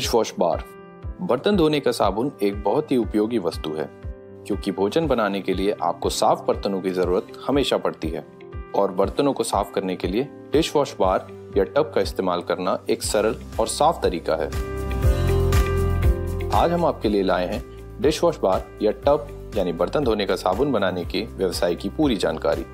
Dish wash बार बर्तन धोने का साबुन एक बहुत ही उपयोगी वस्तु है, क्योंकि भोजन बनाने के लिए आपको साफ़ बर्तनों की ज़रूरत हमेशा पड़ती है। और बर्तनों को साफ़ करने के लिए डिश वॉश बार या टब का इस्तेमाल करना एक सरल और साफ़ तरीका है। आज हम आपके लिए लाए हैं डिश वॉश बार या टब, यानी बर्तन धोने का साबुन बनाने के व्यवसाय की पूरी जानकारी।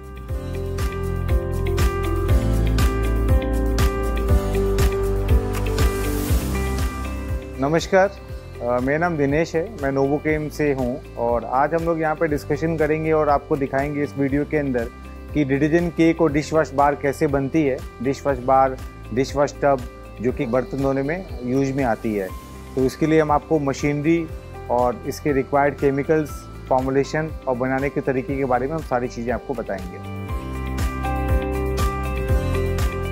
नमस्कार। मेरा नाम दिनेश है, मैं नोवो केम से हूँ और आज हम लोग यहाँ पे डिस्कशन करेंगे और आपको दिखाएँगे इस वीडियो के अंदर कि डिटर्जेंट केक और डिश वॉश बार कैसे बनती है। Dish wash bar dish wash tub जो कि बर्तन धोने में यूज़ में आती है। तो इसके लिए हम आपको मशीनरी और इसके रिक्वायर्ड केमिकल्स फॉर्मुलेशन और बनाने के तरीके के बारे में हम सारी चीज़ें आपको बताएँगे।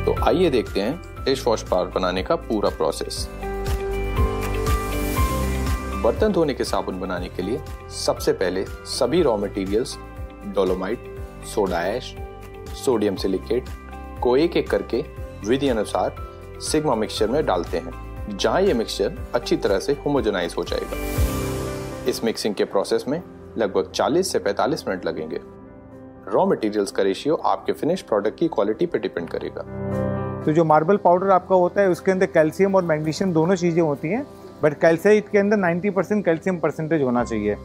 तो आइए देखते हैं डिश वॉश बार बनाने का पूरा प्रोसेस बर्तन धोने के साबुन बनाने के लिए सबसे पहले सभी raw materials dolomite soda ash sodium silicate को एक एक करके विधि अनुसार सिग्मा मिक्सचर में डालते हैं, जहाँ ये मिक्सचर अच्छी तरह से होमोजेनाइज हो जाएगा। इस मिक्सिंग के प्रोसेस में लगभग 40 से 45 मिनट लगेंगे। रॉ मटेरियल्स का रेशियो आपके फिनिश प्रोडक्ट की क्वालिटी पर डिपेंड करेगा। तो जो मार्बल पाउडर आपका होता है, उसके अंदर कैल्शियम और मैग्नीशियम दोनों चीज़ें होती हैं बट कैल्साइट के अंदर 90 परसेंट कैल्शियम परसेंटेज होना चाहिए।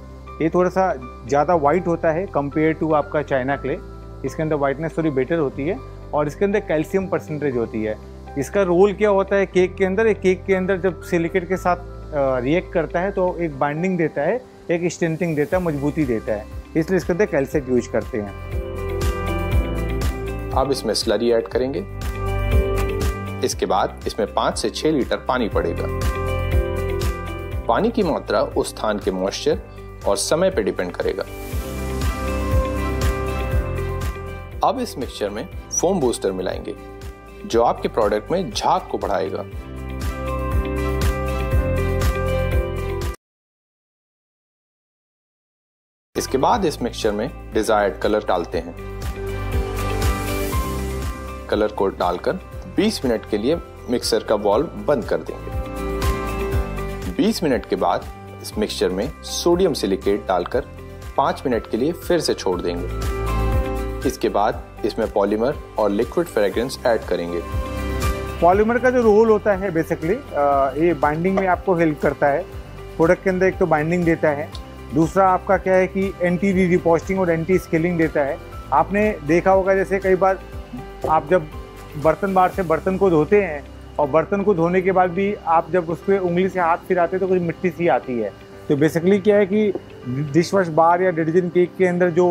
ये थोड़ा सा ज़्यादा वाइट होता है कंपेयर टू आपका चाइना क्ले इसके अंदर वाइटनेस थोड़ी बेटर होती है और इसके अंदर कैल्शियम परसेंटेज होती है। इसका रोल क्या होता है केक के अंदर? एक केक के अंदर जब सिलिकेट के साथ रिएक्ट करता है तो एक बाइंडिंग देता है, एक स्ट्रेंथिंग देता है, मजबूती देता है। इसलिए इसके अंदर कैल्साइट यूज़ करते हैं। अब इसमें स्लरी ऐड करेंगे। इसके बाद इसमें पाँच से छह लीटर पानी पड़ेगा। पानी की मात्रा उस स्थान के मॉइस्चर और समय पर डिपेंड करेगा। अब इस मिक्सचर में फोम बूस्टर मिलाएँगे, जो आपके प्रोडक्ट में झाग को बढ़ाएगा। इसके बाद इस मिक्सचर में डिजायर्ड कलर डालते हैं। कलर को डालकर 20 मिनट के लिए मिक्सर का वॉल्व बंद कर देंगे। 20 मिनट के बाद इस मिक्सचर में सोडियम सिलिकेट डालकर पाँच मिनट के लिए फिर से छोड़ देंगे। इसके बाद इसमें पॉलीमर और लिक्विड फ्रेग्रेंस ऐड करेंगे। पॉलीमर का जो रोल होता है बेसिकली ये बाइंडिंग में आपको हेल्प करता है। प्रोडक्ट के अंदर एक तो बाइंडिंग देता है। दूसरा आपका क्या है कि एंटी री रिपोस्टिंग और एंटी स्केलिंग देता है। आपने देखा होगा, जैसे कई बार आप जब बर्तन बार से बर्तन को धोते हैं और बर्तन को धोने के बाद भी आप जब उस पर उंगली से हाथ फिराते हैं तो कुछ मिट्टी सी आती है। तो बेसिकली क्या है कि डिश वॉश बार या डिटर्जेंट केक के अंदर जो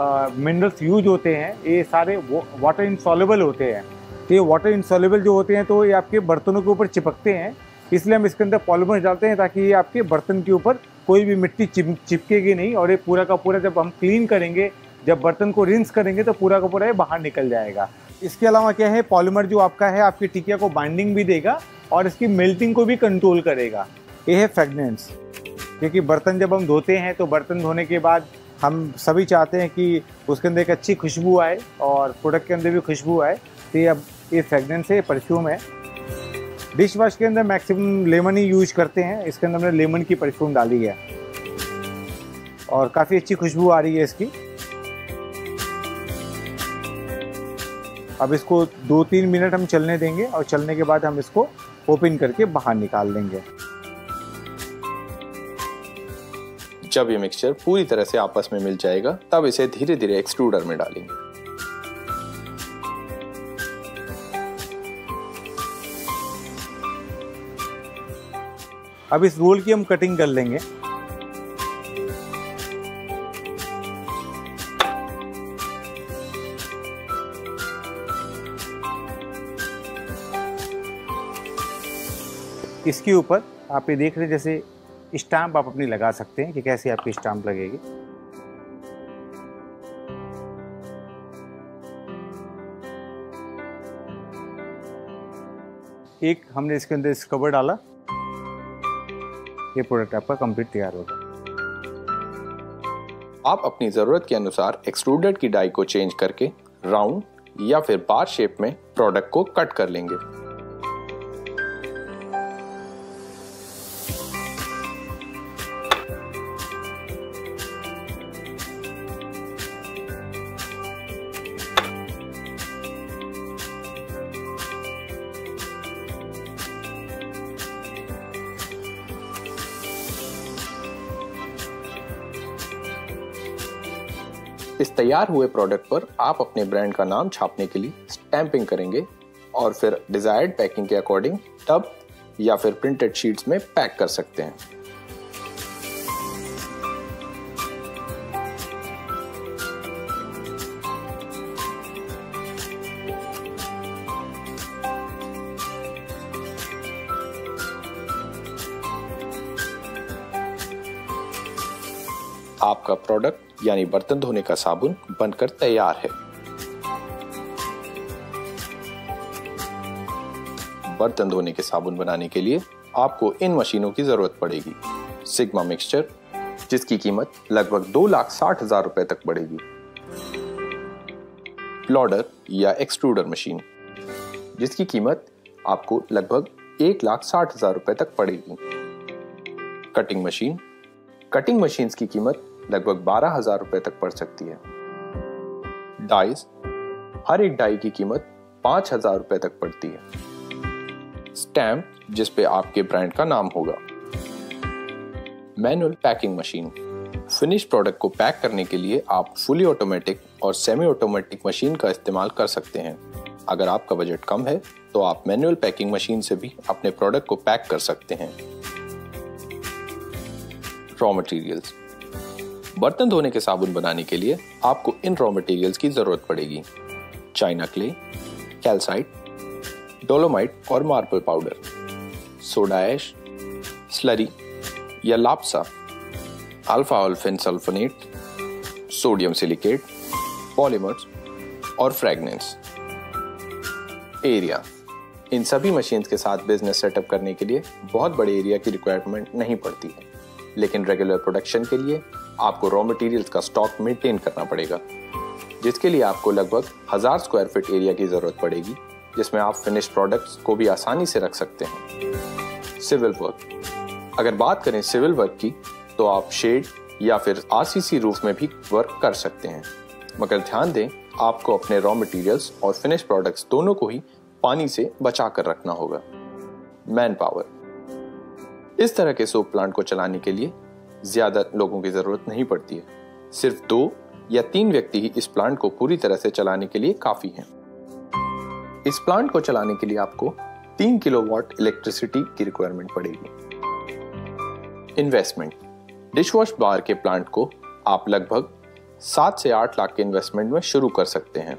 मिनरल्स यूज़ होते हैं, ये सारे वाटर इंसॉलेबल होते हैं। तो ये वाटर इंसॉलेबल जो होते हैं तो ये आपके बर्तनों के ऊपर चिपकते हैं। इसलिए हम इसके अंदर पॉलीमर डालते हैं ताकि ये आपके बर्तन के ऊपर कोई भी मिट्टी चिप, चिपकेगी नहीं और ये पूरा का पूरा जब हम क्लीन करेंगे, जब बर्तन को रिंस करेंगे तो पूरा का पूरा ये बाहर निकल जाएगा। इसके अलावा क्या है पॉलीमर जो आपका है, आपकी टिकिया को बाइंडिंग भी देगा और इसकी मेल्टिंग को भी कंट्रोल करेगा। ये है फ्रेगनेंस क्योंकि बर्तन जब हम धोते हैं तो बर्तन धोने के बाद हम सभी चाहते हैं कि उसके अंदर एक अच्छी खुशबू आए और प्रोडक्ट के अंदर भी खुशबू आए। तो ये अब ये फ्रेगनेंस है परफ्यूम है। डिश वॉश के अंदर मैक्सिमम लेमन ही यूज़ करते हैं। इसके अंदर हमने लेमन की परफ्यूम डाली है। और काफ़ी अच्छी खुशबू आ रही है इसकी। अब इसको दो तीन मिनट हम चलने देंगे और चलने के बाद हम इसको ओपन करके बाहर निकाल देंगे। जब ये मिक्सचर पूरी तरह से आपस में मिल जाएगा तब इसे धीरे धीरे एक्सट्रूडर में डालेंगे। अब इस रोल की हम कटिंग कर लेंगे। इसके ऊपर आप ये देख रहे हैं, जैसे स्टाम्प आप अपनी लगा सकते हैं कि कैसे आपकी स्टाम्प लगेगी। एक हमने इसके अंदर स्कबर डाला। ये प्रोडक्ट आपका कंप्लीट तैयार होगा। आप अपनी ज़रूरत के अनुसार एक्सट्रूडेड की डाई को चेंज करके राउंड या फिर बार शेप में प्रोडक्ट को कट कर लेंगे। इस तैयार हुए प्रोडक्ट पर आप अपने ब्रांड का नाम छापने के लिए स्टैंपिंग करेंगे और फिर डिजायर्ड पैकिंग के अकॉर्डिंग टब या फिर प्रिंटेड शीट्स में पैक कर सकते हैं। आपका प्रोडक्ट यानी बर्तन धोने का साबुन, बनकर तैयार है। बर्तन धोने के साबुन बनाने के लिए आपको इन मशीनों की ज़रूरत पड़ेगी। सिग्मा मिक्सचर जिसकी कीमत लगभग दो लाख साठ हज़ार रुपए तक बढ़ेगी। प्लॉडर या एक्सट्रूडर मशीन जिसकी कीमत आपको लगभग एक लाख साठ हज़ार रुपए तक पड़ेगी। कटिंग मशीन कटिंग मशीन की कीमत लगभग बारह हज़ार रुपए तक पड़ सकती है। डाइस, हर एक डाई की कीमत पाँच हज़ार रुपए तक पड़ती है। स्टैम्प, जिस पे आपके ब्रांड का नाम होगा। Manual packing machine. Finish product को पैक करने के लिए आप फुली ऑटोमेटिक और सेमी ऑटोमेटिक मशीन का इस्तेमाल कर सकते हैं। अगर आपका बजट कम है तो आप मैनुअल पैकिंग मशीन से भी अपने प्रोडक्ट को पैक कर सकते हैं। Raw materials. बर्तन धोने के साबुन बनाने के लिए आपको इन रॉ मटेरियल्स की ज़रूरत पड़ेगी। चाइना क्ले, कैल्साइट, डोलोमाइट और marble powder, soda ash slurry या LABSA, alpha olefin sulphonate, sodium silicate, polymers और फ्रेगनेंस एरिया, इन सभी मशीन्स के साथ बिज़नेस सेटअप करने के लिए बहुत बड़े एरिया की रिक्वायरमेंट नहीं पड़ती है। लेकिन रेगुलर प्रोडक्शन के लिए आपको रॉ मटेरियल्स का स्टॉक मेंटेन करना पड़ेगा, जिसके लिए आपको लगभग हज़ार स्क्वायर फीट एरिया की ज़रूरत पड़ेगी, जिसमें आप फिनिश प्रोडक्ट्स को भी आसानी से रख सकते हैं। सिविल वर्क अगर बात करें सिविल वर्क की तो आप शेड या फिर आरसीसी रूफ में भी वर्क कर सकते हैं। मगर ध्यान दें, आपको अपने रॉ मटेरियल्स और फिनिश प्रोडक्ट्स दोनों को ही पानी से बचा कर रखना होगा। मैन पावर इस तरह के सोप प्लांट को चलाने के लिए ज़्यादा लोगों की ज़रूरत नहीं पड़ती है। सिर्फ़ दो या तीन व्यक्ति ही इस प्लांट को पूरी तरह से चलाने के लिए काफ़ी हैं। इस प्लांट को चलाने के लिए आपको तीन किलोवाट इलेक्ट्रिसिटी की रिक्वायरमेंट पड़ेगी। इन्वेस्टमेंट डिशवॉश बार के प्लांट को आप लगभग सात से आठ लाख के इन्वेस्टमेंट में शुरू कर सकते हैं।